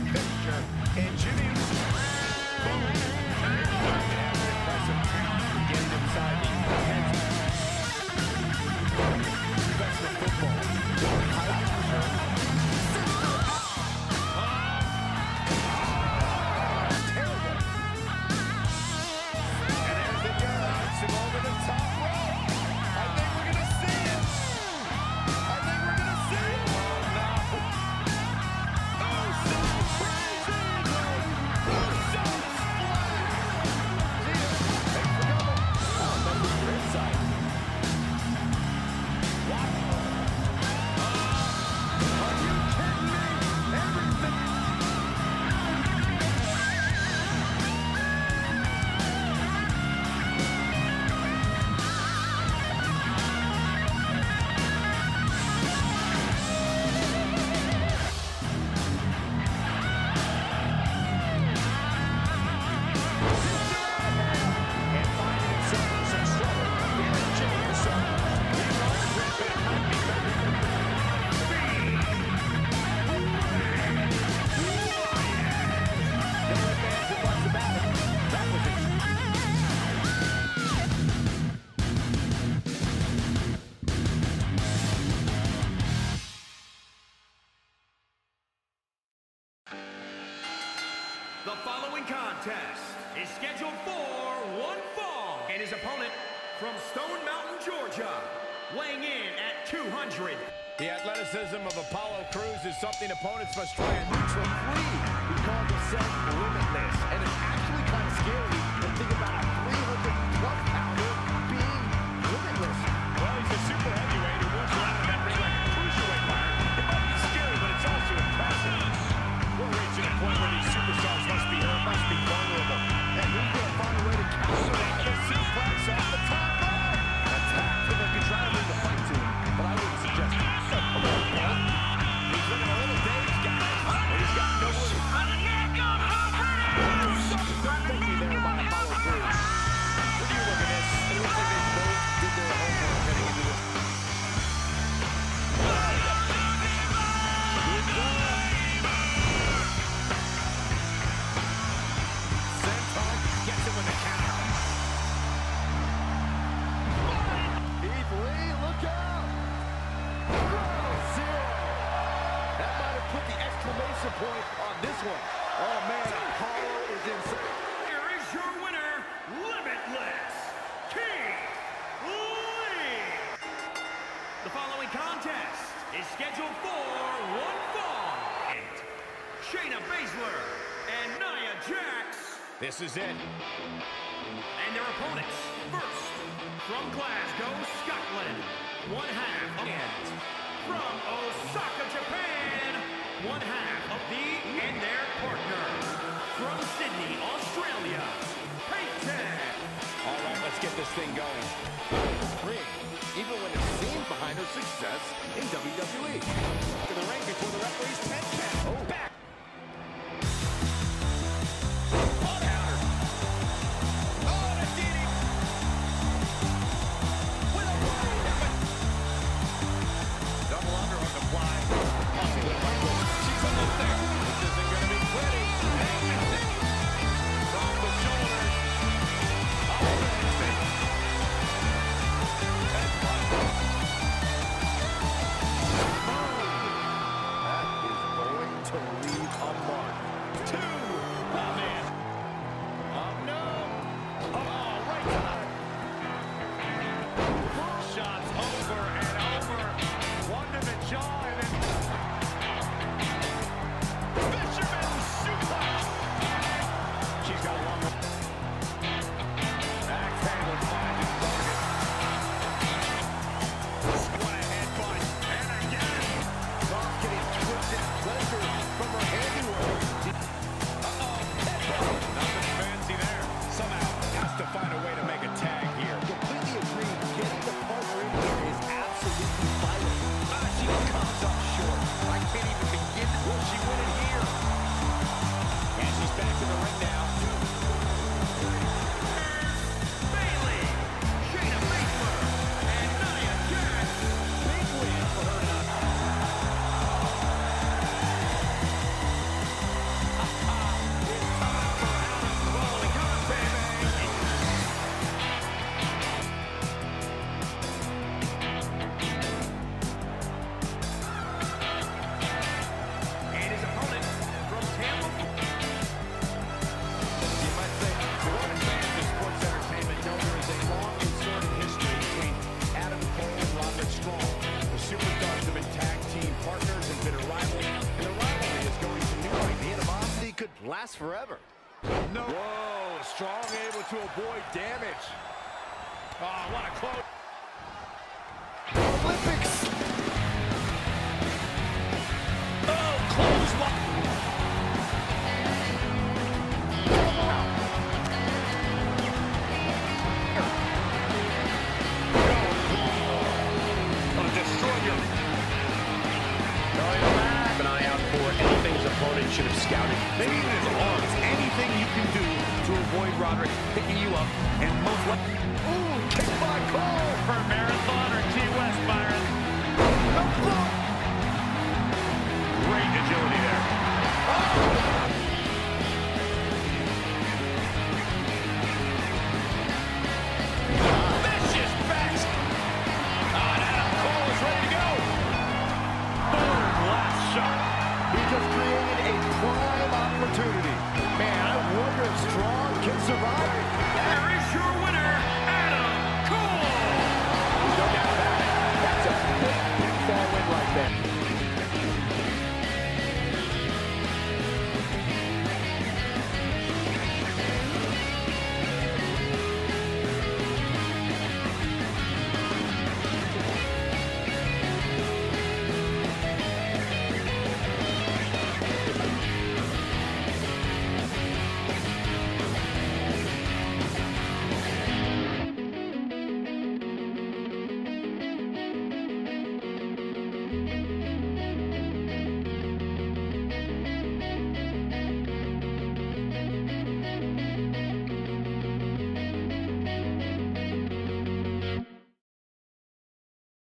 picture in Jimmy The following contest is scheduled for one fall, and his opponent from Stone Mountain, Georgia, weighing in at 200. The athleticism of Apollo Crews is something opponents must try and reach free. He calls himself limitless, and it's actually kind of scary. four, one fall. Shayna Baszler and Nia Jax. This is it. And their opponents. First, from Glasgow, Scotland. One half. And from Osaka. last forever. No. Whoa, strong able to avoid damage. Oh, what a close. Olympics. Oh, close one. Destroy you. An eye out for anything opponent should have scouted. Maybe even his arms. Anything you can do to avoid Roderick picking you up and most likely. Ooh, kick by Cole. For Marathon or T West, Byron.